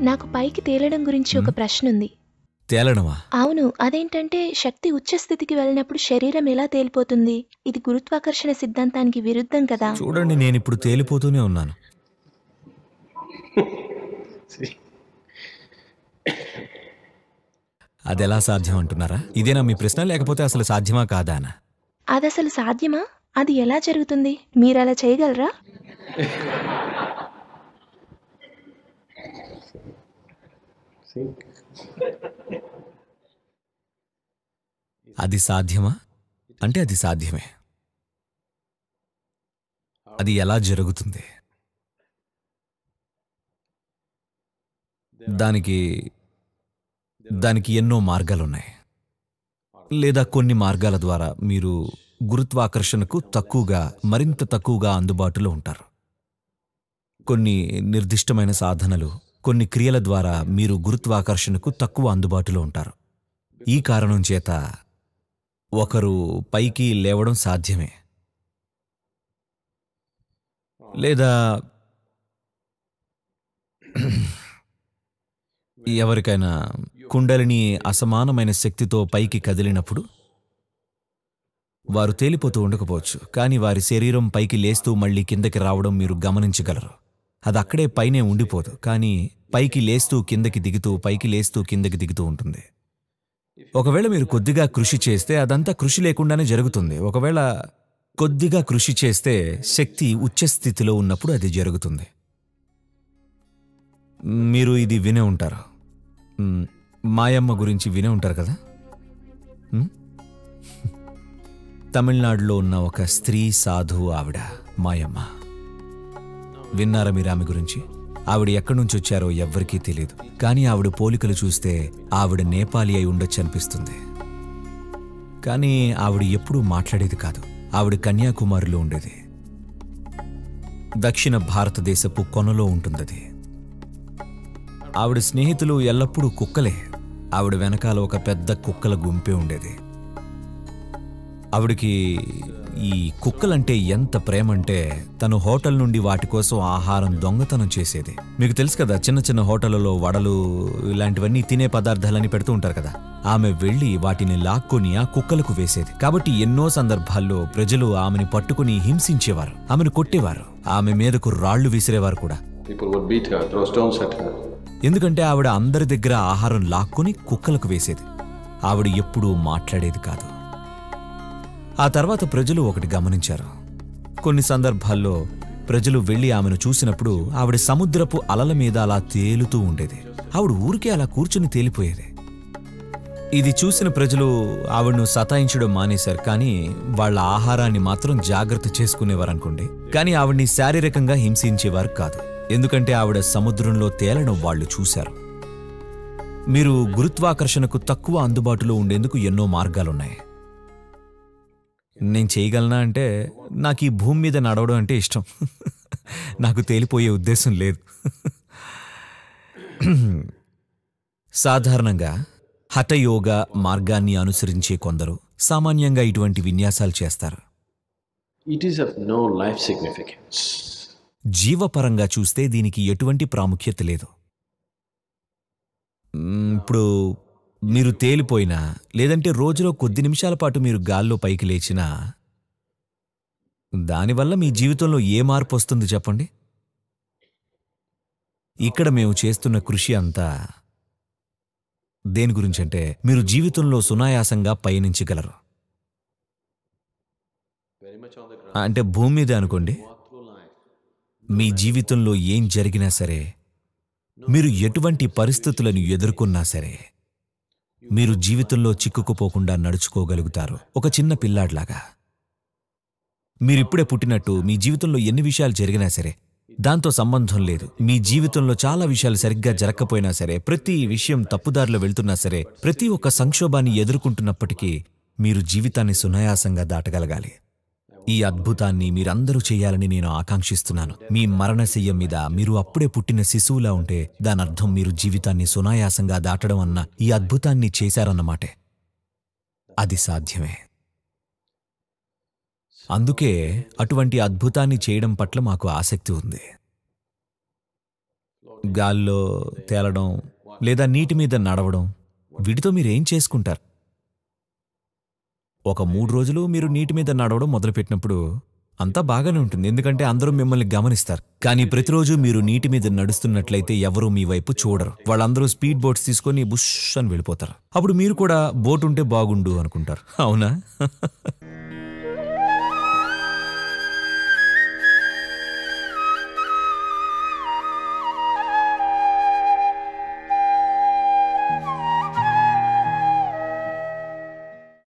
నాకు పైకి తేలడం గురించి ఒక ప్రశ్న ఉంది తేలడమా? అవును అదేంటంటే శక్తి ఉచ్చ స్థితికి వెళ్ళినప్పుడు శరీరం ఎలా తేలిపోతుంది? ఇది గురుత్వాకర్షణ సిద్ధాంతానికి విరుద్ధం కదా. చూడండి నేను ఇప్పుడు తేలిపోతూనే ఉన్నాను. అది ఎలా సాధ్యం అంటున్నారా? ఇదేనా మీ ప్రశ్న? లేకపోతే అసలు సాధ్యమా కాదా అనా అది అసలు సాధ్యమా? అది ఎలా జరుగుతుంది? మీరు అలా చేయగలరా? అది సాధ్యమా? అంటే అది సాధ్యమే. అది ఎలా జరుగుతుంది? దానికి దానికి ఎన్నో మార్గాలున్నాయి. లేదా కొన్ని మార్గాల ద్వారా మీరు గురుత్వాకర్షణకు తక్కువగా మరింత తక్కువగా అందుబాటులో ఉంటారు. కొన్ని నిర్దిష్టమైన సాధనలు కొన్ని క్రియల ద్వారా మీరు గురుత్వాకర్షణకు తక్కువ అందుబాటులో ఉంటారు. ఈ కారణం చేత ఒకరు పైకి లేవడం సాధ్యమే. లేదా ఎవరికైనా కుండలిని అసమానమైన శక్తితో పైకి కదిలినప్పుడు వారు తేలిపోతూ ఉండకపోవచ్చు కానీ వారి శరీరం పైకి లేస్తూ మళ్ళీ కిందకి రావడం మీరు గమనించగలరు. అది అక్కడే పైనే ఉండిపోదు. కానీ పైకి లేస్తూ కిందకి దిగుతూ పైకి లేస్తూ కిందకి దిగుతూ ఉంటుంది. ఒకవేళ మీరు కొద్దిగా కృషి చేస్తే అదంతా కృషి లేకుండానే జరుగుతుంది. ఒకవేళ కొద్దిగా కృషి చేస్తే శక్తి ఉచ్చస్థితిలో ఉన్నప్పుడు అది జరుగుతుంది. మీరు ఇది వినే ఉంటారు. మాయమ్మ గురించి వినే ఉంటారు కదా? తమిళనాడులో ఉన్న ఒక స్త్రీ సాధువు ఆవిడ మాయమ్మ. విన్నారా మీరు ఆమె గురించి? ఆవిడ ఎక్కడి నుంచి వచ్చారో ఎవ్వరికీ తెలియదు కానీ ఆవిడ పోలికలు చూస్తే ఆవిడ నేపాలి అయి ఉండొచ్చు అనిపిస్తుంది. కానీ ఆవిడ ఎప్పుడూ మాట్లాడేది కాదు. ఆవిడ కన్యాకుమారిలో ఉండేది. దక్షిణ భారతదేశపు కొనలో ఉంటుందది. ఆవిడ స్నేహితులు ఎల్లప్పుడూ కుక్కలే. ఆవిడ వెనకాల ఒక పెద్ద కుక్కల గుంపే ఉండేది. ఆవిడకి ఈ కుక్కలంటే ఎంత ప్రేమంటే తను హోటల్ నుండి వాటి కోసం ఆహారం దొంగతనం చేసేది. మీకు తెలుసు కదా చిన్న చిన్న హోటళ్ళలో వడలు ఇలాంటివన్నీ తినే పదార్థాలని పెడుతూ ఉంటారు కదా. ఆమె వెళ్ళి వాటిని లాక్కొని ఆ కుక్కలకు వేసేది. కాబట్టి ఎన్నో సందర్భాల్లో ప్రజలు ఆమెని పట్టుకుని హింసించేవారు ఆమెను కొట్టేవారు ఆమె మీదకు రాళ్ళు విసిరేవారు కూడా. ఎందుకంటే ఆవిడ అందరి దగ్గర ఆహారం లాక్కొని కుక్కలకు వేసేది. ఆవిడ ఎప్పుడూ మాట్లాడేది కాదు. ఆ తర్వాత ప్రజలు ఒకటి గమనించారు. కొన్ని సందర్భాల్లో ప్రజలు వెళ్ళి ఆమెను చూసినప్పుడు ఆవిడ సముద్రపు అలల మీద అలా తేలుతూ ఉండేది. ఆవిడ ఊరికే అలా కూర్చుని తేలిపోయేది. ఇది చూసిన ప్రజలు ఆవిడను సతాయించడం మానేశారు కానీ వాళ్ళ ఆహారాన్ని మాత్రం జాగ్రత్త చేసుకునేవారు అనుకోండి కానీ ఆవిడ్ని శారీరకంగా హింసించేవారు కాదు. ఎందుకంటే ఆవిడ సముద్రంలో తేలడం వాళ్ళు చూశారు. మీరు గురుత్వాకర్షణకు తక్కువ అందుబాటులో ఉండేందుకు ఎన్నో మార్గాలున్నాయి. నేను చేయగలనా అంటే నాకు ఈ భూమి మీద నడవడం అంటే ఇష్టం. నాకు తేలిపోయే ఉద్దేశం లేదు. సాధారణంగా హఠయోగ మార్గాన్ని అనుసరించే కొందరు సామాన్యంగా ఇటువంటి విన్యాసాలు చేస్తారు. Is of no life significance. జీవపరంగా చూస్తే దీనికి ఎటువంటి ప్రాముఖ్యత లేదు. ఇప్పుడు మీరు తేలిపోయినా లేదంటే రోజులో కొద్ది నిమిషాల పాటు మీరు గాల్లో పైకి లేచినా దానివల్ల మీ జీవితంలో ఏ మార్పు వస్తుంది చెప్పండి? ఇక్కడ మేము చేస్తున్న కృషి అంతా దేని గురించంటే మీరు జీవితంలో సునాయాసంగా పయనించగలరు. అంటే భూమి మీద అనుకోండి మీ జీవితంలో ఏం జరిగినా సరే మీరు ఎటువంటి పరిస్థితులను ఎదుర్కొన్నా సరే మీరు జీవితంలో చిక్కుకుపోకుండా నడుచుకోగలుగుతారు. ఒక చిన్న పిల్లాడ్లాగా. మీరిప్పుడే పుట్టినట్టు మీ జీవితంలో ఎన్ని విషయాలు జరిగినా సరే దాంతో సంబంధం లేదు. మీ జీవితంలో చాలా విషయాలు సరిగ్గా జరగకపోయినా సరే ప్రతి విషయం తప్పుదారిలో వెళ్తున్నా సరే ప్రతి ఒక్క సంక్షోభాన్ని ఎదుర్కొంటున్నప్పటికీ మీరు జీవితాన్ని సునాయాసంగా దాటగలగాలి. ఈ అద్భుతాన్ని మీరందరూ చేయాలని నేను ఆకాంక్షిస్తున్నాను. మీ మరణశయ్యం మీద మీరు అప్పుడే పుట్టిన శిశువులా ఉంటే దాని అర్థం మీరు జీవితాన్ని సునాయాసంగా దాటడం అన్న ఈ అద్భుతాన్ని చేశారన్నమాటే. అది సాధ్యమే. అందుకే అటువంటి అద్భుతాన్ని చేయడం పట్ల మాకు ఆసక్తి ఉంది. గాల్లో తేలడం లేదా నీటి మీద నడవడం వీటితో మీరు ఏం చేసుకుంటారు? ఒక మూడు రోజులు మీరు నీటి మీద నడవడం మొదలుపెట్టినప్పుడు అంతా బాగానే ఉంటుంది. ఎందుకంటే అందరూ మిమ్మల్ని గమనిస్తారు. కానీ ప్రతిరోజు మీరు నీటి మీద నడుస్తున్నట్లయితే ఎవరూ మీ వైపు చూడరు. వాళ్ళందరూ స్పీడ్ బోట్స్ తీసుకొని బుష్ అని వెళ్ళిపోతారు. అప్పుడు మీరు కూడా బోట్ ఉంటే బాగుండు అనుకుంటారు. అవునా?